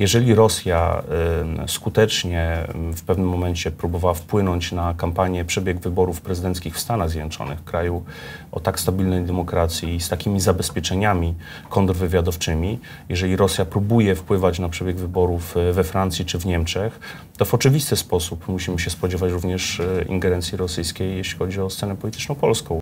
Jeżeli Rosja skutecznie w pewnym momencie próbowała wpłynąć na kampanię, przebieg wyborów prezydenckich w Stanach Zjednoczonych, kraju o tak stabilnej demokracji i z takimi zabezpieczeniami kontrwywiadowczymi, jeżeli Rosja próbuje wpływać na przebieg wyborów y, we Francji czy w Niemczech, to w oczywisty sposób musimy się spodziewać również y, ingerencji rosyjskiej, jeśli chodzi o scenę polityczną polską.